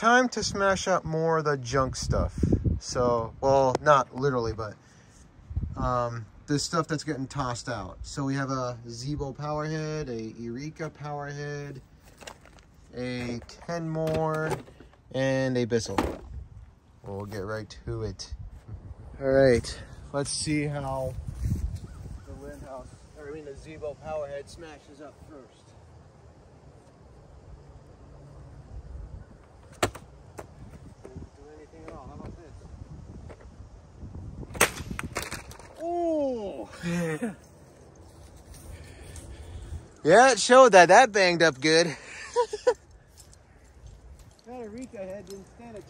time to smash up more of the junk stuff. So, well, not literally, but um, the stuff that's getting tossed out. So we have a Sebo powerhead, a Eureka powerhead, a Kenmore, and a Bissell. We'll get right to it. All right, let's see how the Lindhaus, or I mean the Sebo powerhead smashes up first. Didn't do anything at all. How about this? Oh! Yeah, it showed that that banged up good. that Eureka head didn't stand it.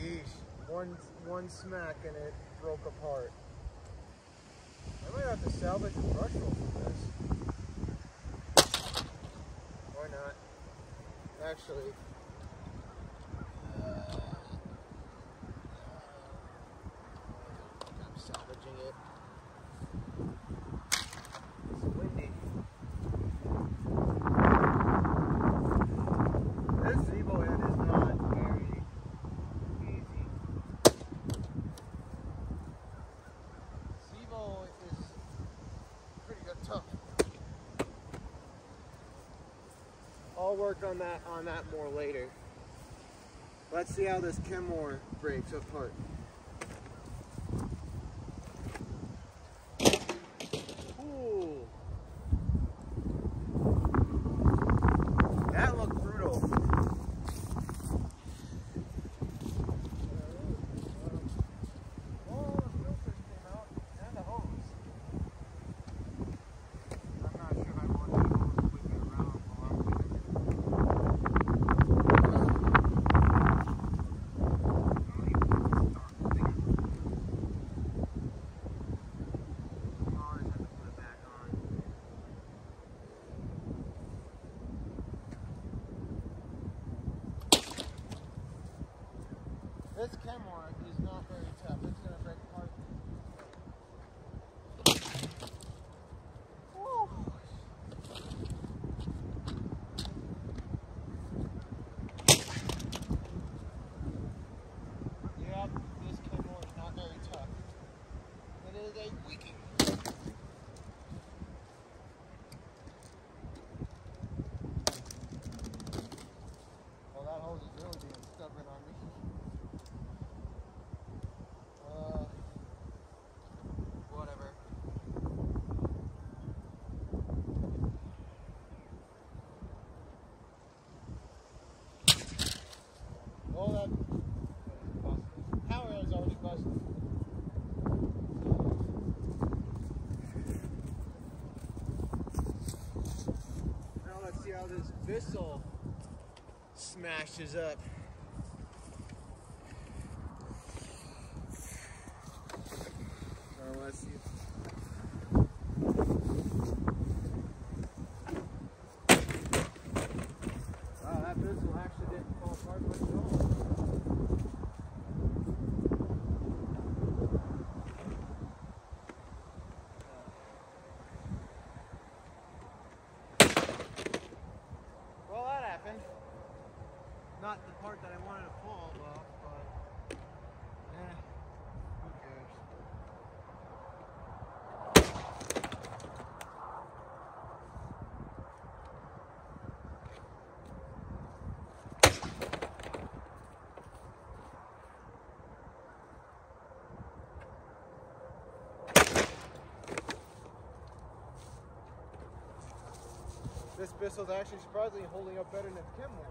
Yeesh. One, one smack and it broke apart. I might have to salvage a brush roll from this. Or not. Actually. uh, I'm This head is not very easy. Is pretty good tough. I'll work on that on that more later. Let's see how this Kenmore breaks apart. Ooh. That looked brutal. Oh, the filters came out and the hose. I'm not sure if I want that hose whipping around while I'm doing it. I'll just have to put it back on. This Kenmore is not very tough. It's gonna break apart. Woo. Yep, this Kenmore is not very tough. It is a wicked. Well, that hose is really being stubborn on me. Uh, whatever. Well, that. Power is already busted. Now let's see how this Bissell smashes up. So let's see. Wow, that Bissell actually didn't fall apart much at all. Well, that happened. Not the part that I wanted to fall off, but eh, who cares? This Bissell's actually surprisingly holding up better than Kenmore.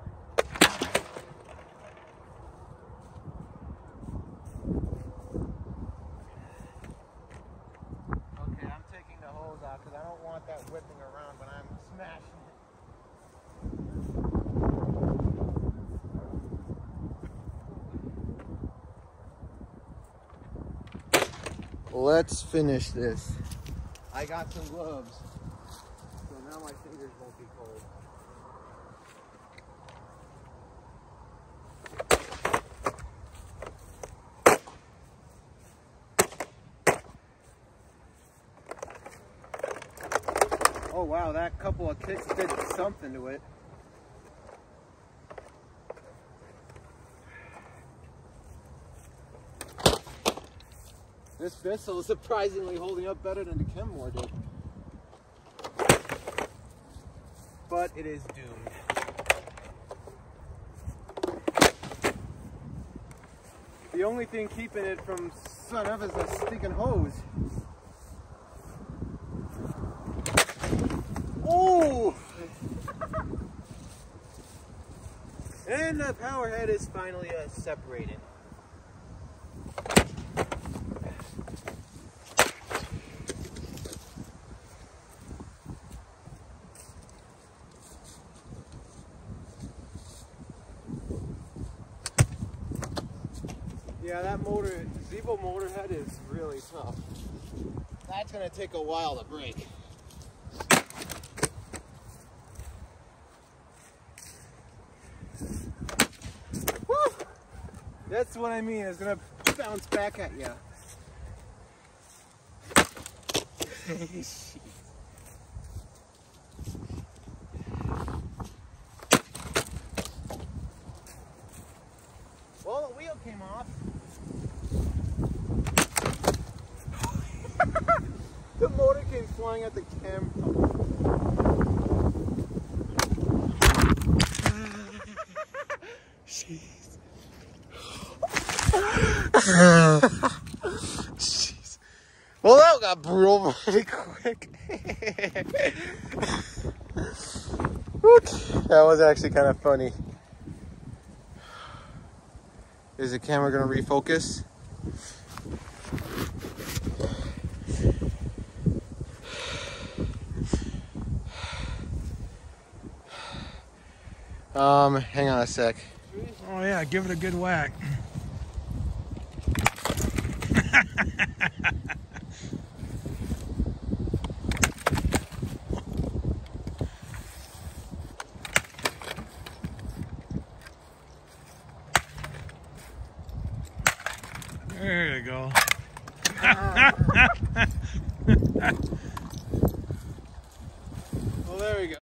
Okay, I'm taking the hose out because I don't want that whipping around when I'm smashing it. Let's finish this. I got some gloves, so now my fingers won't be cold. Oh wow, that couple of kicks did something to it. This Bissell is surprisingly holding up better than the Kenmore did. But it is doomed. The only thing keeping it from son of is a stinking hose. And the power head is finally uh, separated. Yeah, that motor, Sebo motor head is really tough. That's gonna take a while to break. That's what I mean, it's gonna bounce back at you. well, the wheel came off. the motor came flying at the camera. Jeez. Jeez. Well, that got brutal pretty quick. that was actually kind of funny. Is the camera going to refocus? Um, hang on a sec. Oh yeah, give it a good whack. There you go.